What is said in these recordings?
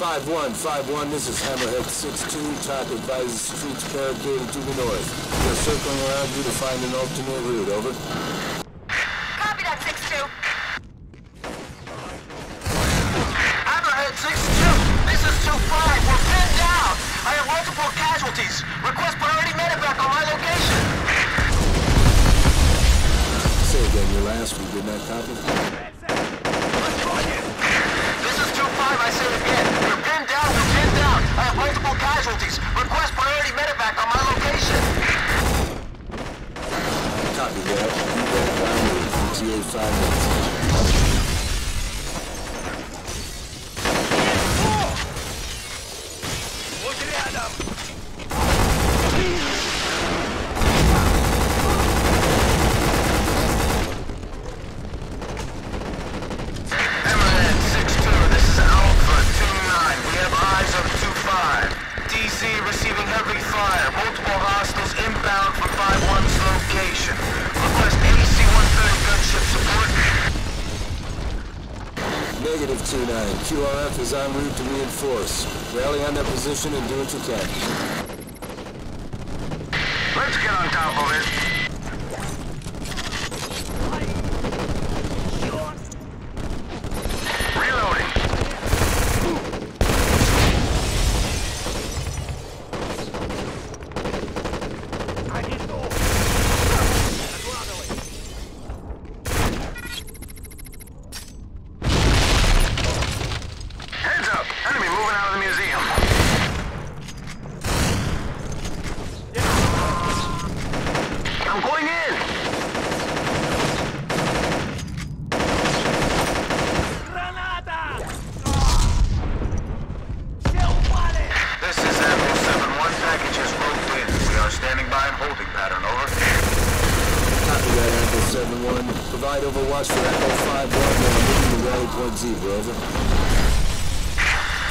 5-1, 5-1, this is Hammerhead 6-2. TOC advises streets barricaded to the north. We're circling around you to find an alternate route, over. Copy that, 6-2. Hammerhead 6-2, this is 2-5. We're pinned down. I have multiple casualties. Request priority medevac on my location. Say again your last, we did not copy. This is 2-5, I say it again. We're pinned down, we're pinned down. I have multiple casualties. Request priority medevac on my location. Copy that. You got down with ETA 5 529. QRF is en route to reinforce. Rally on that position and do what you can. Let's get on top of it. 1. Provide overwatch for Echo 5-1 and moving to rally point zebra, over.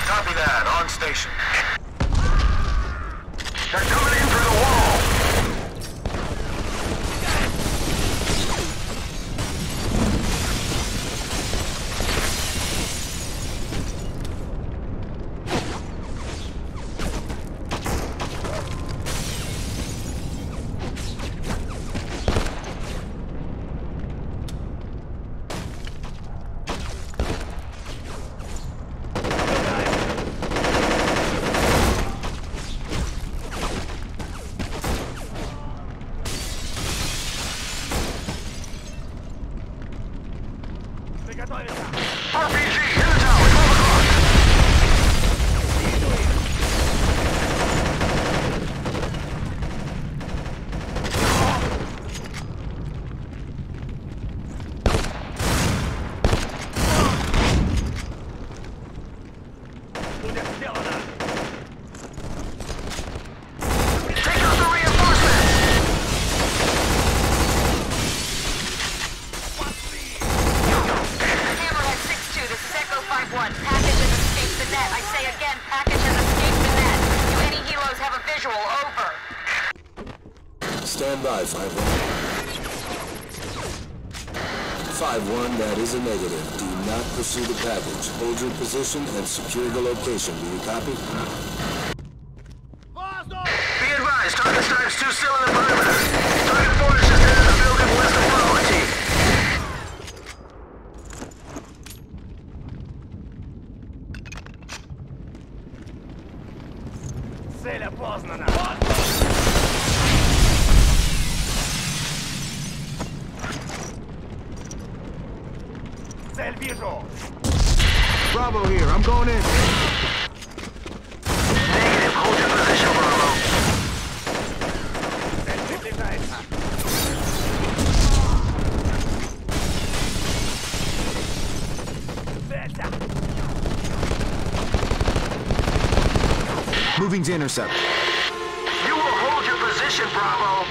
Copy that, on station. They're coming! Stand by, 5-1. 5-1, that is a negative. Do not pursue the package. Hold your position and secure the location. Do you copy? Be advised, target stripes two still in the perimeter. Target four is just into the building west of Bravo team. Цель опознана. Цель вижу. Bravo here. I'm going in. Negative, hold your position, Bravo. Цель приближается. Целься. Moving to intercept. You will hold your position, Bravo.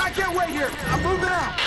I can't wait here. I'm moving out.